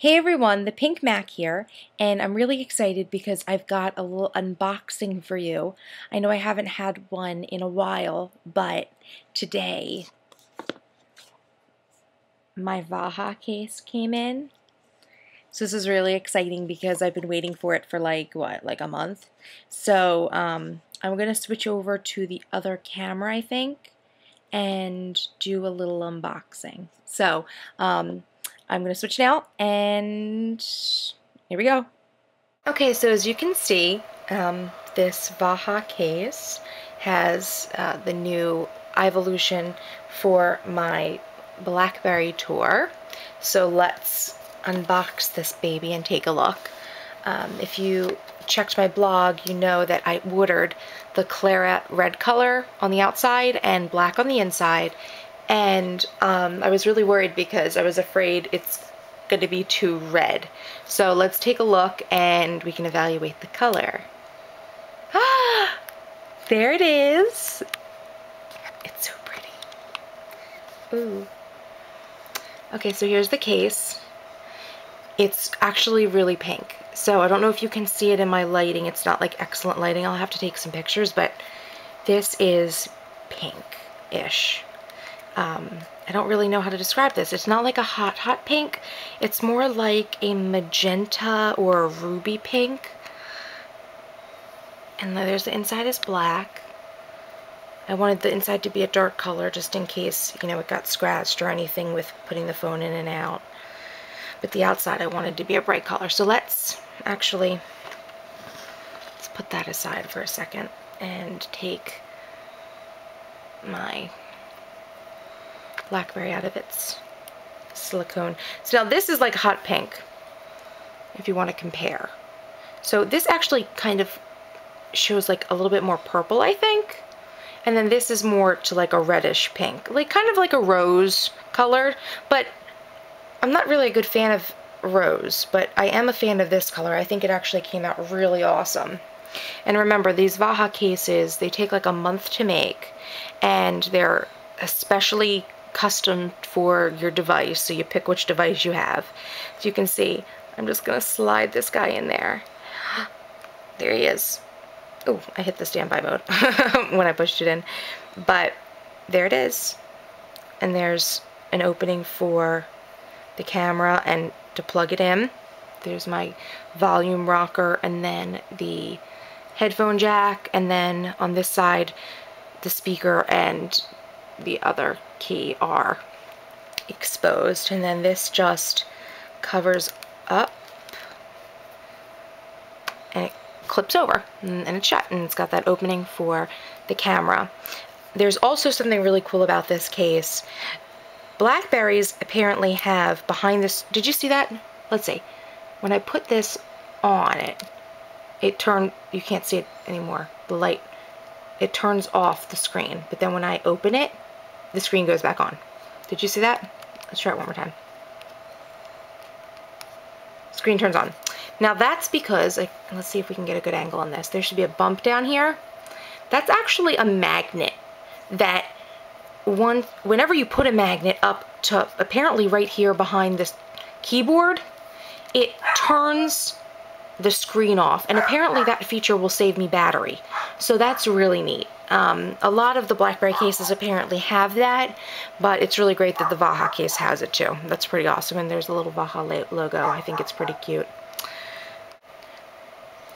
Hey everyone, the Pink Mac here, and I'm really excited because I've got a little unboxing for you. I know I haven't had one in a while, but today my Vaja case came in. So this is really exciting because I've been waiting for it for like, what, like a month? So um, I'm going to switch over to the other camera, I think, and do a little unboxing. So, um, I'm going to switch now, and here we go. Okay, so as you can see, um, this Vaja case has uh, the new i-volution for my Blackberry tour. So let's unbox this baby and take a look. Um, if you checked my blog, you know that I ordered the claret red color on the outside and black on the inside, and um, I was really worried because I was afraid it's going to be too red. So let's take a look and we can evaluate the color. Ah, there it is. It's so pretty. Ooh. Okay, so here's the case. It's actually really pink. So I don't know if you can see it in my lighting. It's not like excellent lighting. I'll have to take some pictures, but this is pink-ish um, I don't really know how to describe this. It's not like a hot, hot pink. It's more like a magenta or a ruby pink. And there's the inside is black. I wanted the inside to be a dark color just in case, you know, it got scratched or anything with putting the phone in and out. But the outside I wanted to be a bright color. So let's actually, let's put that aside for a second and take my blackberry out of its silicone. So now this is like hot pink, if you want to compare. So this actually kind of shows like a little bit more purple, I think. And then this is more to like a reddish pink, like kind of like a rose color, but I'm not really a good fan of rose, but I am a fan of this color. I think it actually came out really awesome. And remember, these Vaja cases, they take like a month to make, and they're especially custom for your device, so you pick which device you have. As you can see, I'm just going to slide this guy in there. There he is. Oh, I hit the standby mode when I pushed it in. But there it is. And there's an opening for the camera and to plug it in. There's my volume rocker and then the headphone jack and then on this side the speaker and the other key are exposed and then this just covers up and it clips over and it's shut and it's got that opening for the camera. There's also something really cool about this case. Blackberries apparently have behind this, did you see that? Let's see. When I put this on it, it turned, you can't see it anymore, the light, it turns off the screen. But then when I open it, the screen goes back on. Did you see that? Let's try it one more time. Screen turns on. Now that's because, like, let's see if we can get a good angle on this. There should be a bump down here. That's actually a magnet that one, whenever you put a magnet up to apparently right here behind this keyboard, it turns the screen off. And apparently that feature will save me battery. So that's really neat. Um, a lot of the BlackBerry cases apparently have that, but it's really great that the Vaja case has it too. That's pretty awesome, and there's a little Vaja logo. I think it's pretty cute.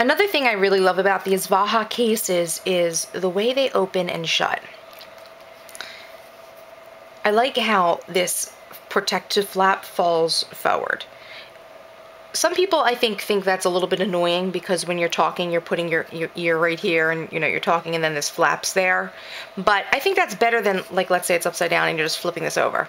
Another thing I really love about these Vaja cases is the way they open and shut. I like how this protective flap falls forward some people I think think that's a little bit annoying because when you're talking you're putting your, your ear right here and you know you're talking and then this flaps there. But I think that's better than like let's say it's upside down and you're just flipping this over.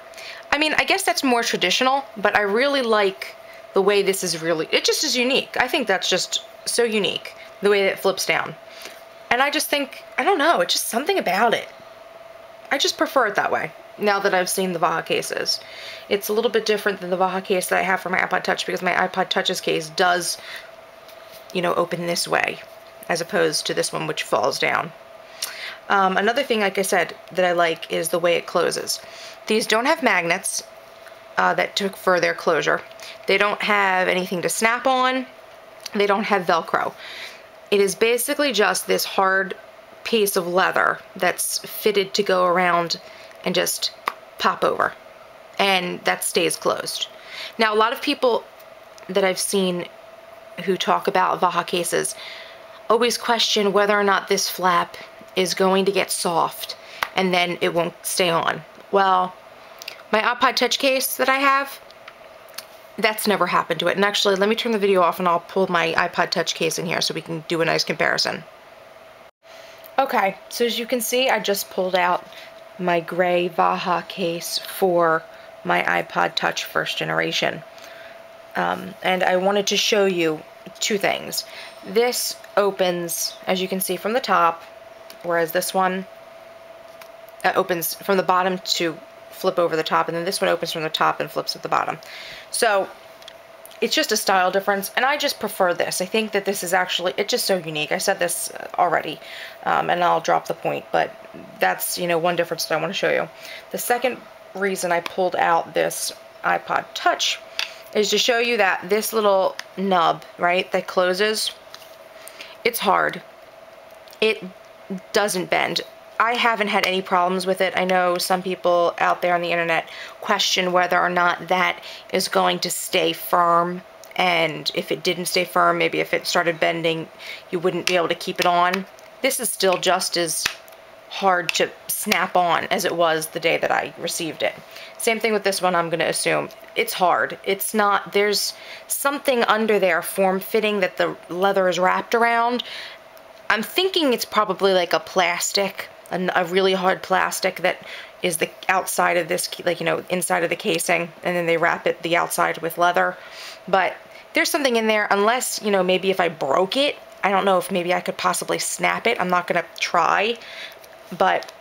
I mean I guess that's more traditional but I really like the way this is really it just is unique. I think that's just so unique the way that it flips down. And I just think I don't know it's just something about it. I just prefer it that way now that I've seen the Vaja cases. It's a little bit different than the Vaja case that I have for my iPod Touch because my iPod Touch's case does, you know, open this way as opposed to this one which falls down. Um, another thing, like I said, that I like is the way it closes. These don't have magnets, uh, that took for their closure. They don't have anything to snap on. They don't have Velcro. It is basically just this hard piece of leather that's fitted to go around and just pop over. And that stays closed. Now, a lot of people that I've seen who talk about Vaja cases always question whether or not this flap is going to get soft and then it won't stay on. Well, my iPod Touch case that I have, that's never happened to it. And actually, let me turn the video off and I'll pull my iPod Touch case in here so we can do a nice comparison. Okay, so as you can see, I just pulled out my gray Vaja case for my iPod Touch first generation. Um, and I wanted to show you two things. This opens, as you can see from the top, whereas this one uh, opens from the bottom to flip over the top, and then this one opens from the top and flips at the bottom. So it's just a style difference, and I just prefer this. I think that this is actually, it's just so unique. I said this already, um, and I'll drop the point, but that's, you know, one difference that I want to show you. The second reason I pulled out this iPod Touch is to show you that this little nub, right, that closes, it's hard. It doesn't bend. I haven't had any problems with it. I know some people out there on the internet question whether or not that is going to stay firm and if it didn't stay firm, maybe if it started bending, you wouldn't be able to keep it on. This is still just as hard to snap on as it was the day that I received it. Same thing with this one, I'm going to assume. It's hard. It's not, there's something under there form-fitting that the leather is wrapped around. I'm thinking it's probably like a plastic a, a really hard plastic that is the outside of this, like, you know, inside of the casing, and then they wrap it the outside with leather. But there's something in there, unless, you know, maybe if I broke it, I don't know if maybe I could possibly snap it. I'm not going to try, but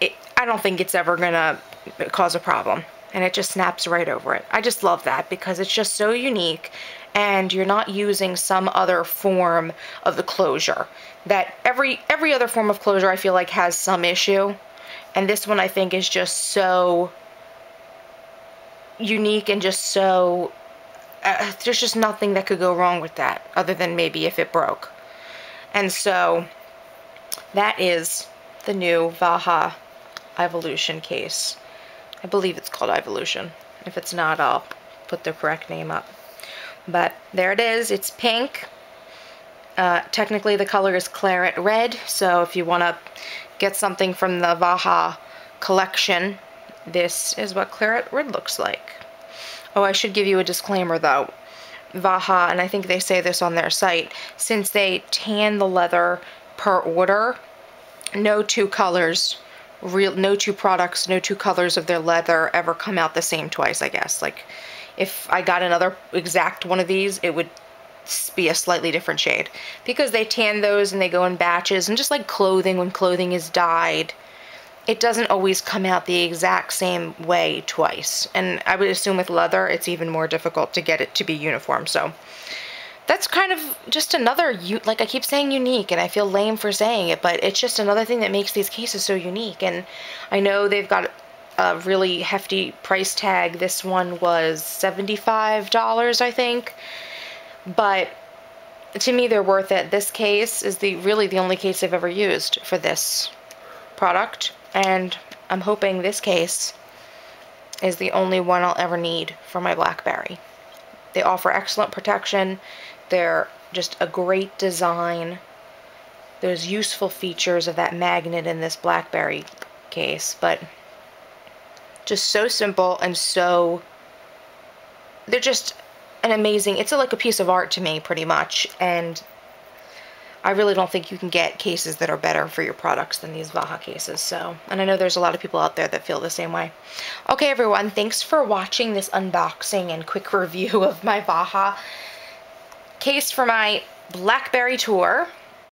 it, I don't think it's ever going to cause a problem. And it just snaps right over it. I just love that because it's just so unique and you're not using some other form of the closure. That every every other form of closure I feel like has some issue, and this one I think is just so unique and just so uh, there's just nothing that could go wrong with that other than maybe if it broke. And so that is the new Vaja Evolution case. I believe it's called Evolution. If it's not, I'll put the correct name up. But there it is. It's pink. Uh, technically, the color is claret red, so if you want to get something from the Vaja collection, this is what claret red looks like. Oh, I should give you a disclaimer, though. Vaja, and I think they say this on their site, since they tan the leather per order, no two colors, real, no two products, no two colors of their leather ever come out the same twice, I guess. Like, if I got another exact one of these, it would be a slightly different shade. Because they tan those and they go in batches and just like clothing when clothing is dyed it doesn't always come out the exact same way twice. And I would assume with leather it's even more difficult to get it to be uniform. So that's kind of just another like I keep saying unique and I feel lame for saying it but it's just another thing that makes these cases so unique and I know they've got a really hefty price tag. This one was $75, I think. But to me, they're worth it. This case is the really the only case I've ever used for this product. And I'm hoping this case is the only one I'll ever need for my BlackBerry. They offer excellent protection. They're just a great design. There's useful features of that magnet in this BlackBerry case, but just so simple and so they're just an amazing it's a, like a piece of art to me pretty much and I really don't think you can get cases that are better for your products than these Vaja cases. So, and I know there's a lot of people out there that feel the same way. Okay, everyone, thanks for watching this unboxing and quick review of my Vaja case for my BlackBerry tour.